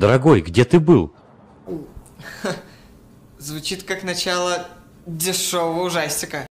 Дорогой, где ты был? Звучит как начало дешевого ужастика.